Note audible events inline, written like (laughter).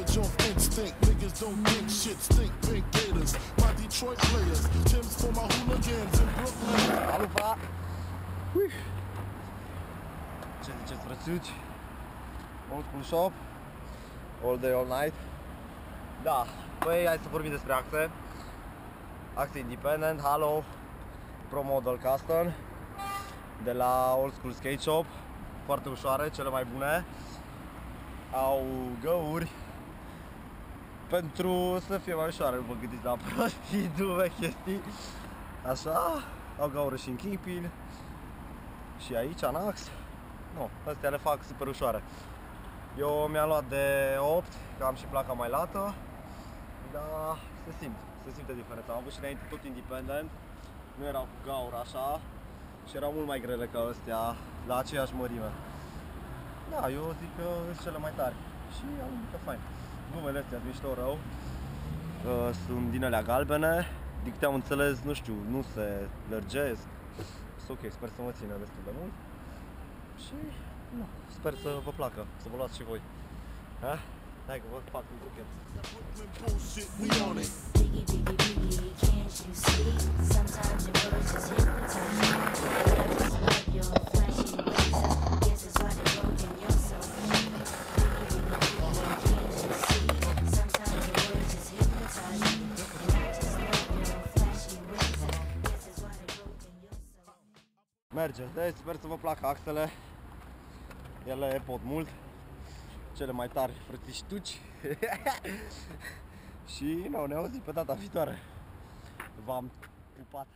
knowledge off instinct. Niggas don't think shit, stink big gators. My Detroit players, Tim's for my hooligans in Brooklyn. Alupa! Ce zice frățuci? Old School Shop, all day, all night. Da, păi hai să vorbim despre acte. Axe Independent, Hello, Pro Model Custom, de la Old School Skate Shop, foarte ușoare, cele mai bune. Au găuri, pentru să fie mai ușoare, nu vă gândiți la prostii, dume, (laughs) chestii. Așa, au gaură și în Kingpin Și aici, în ax. Nu, astea le fac super ușoare Eu mi-am luat de 8, că am și placa mai lată. Dar se simt, se simte diferența Am avut și înainte tot independent. Nu erau cu gaură așa. Și erau mult mai grele ca astea, la aceeași mărime. Da, eu zic că sunt cele mai tari. Și am că fain Gumele astea sunt mișto rău. Uh, Sunt din alea galbene. Din câte am înțeles, nu știu, nu se lărgesc. Sunt ok, sper să mă țină destul de mult. Și nu, sper să vă placă, să vă luați și voi. Ha? Hai că vă fac un buchet Merge, deci sper să vă placă axele Ele pot mult. Cele mai tari frățiștuci. (laughs) Și nu, ne auzim pe data viitoare. V-am pupat